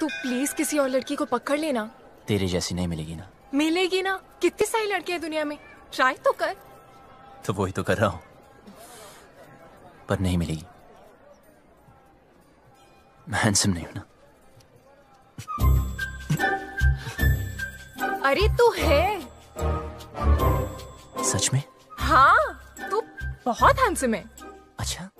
तू प्लीज़ किसी और लड़की को पकड़ लेना। तेरे जैसी नहीं मिलेगी ना। मिलेगी ना? कितनी सारी लड़कियाँ दुनिया में। ट्राई तो कर। तो वही तो कर रहा हूँ। पर नहीं मिलेगी। मैं हैंडसम नहीं हूँ ना। अरे तू है। सच में? हाँ तू बहुत हैंडसम है। अच्छा।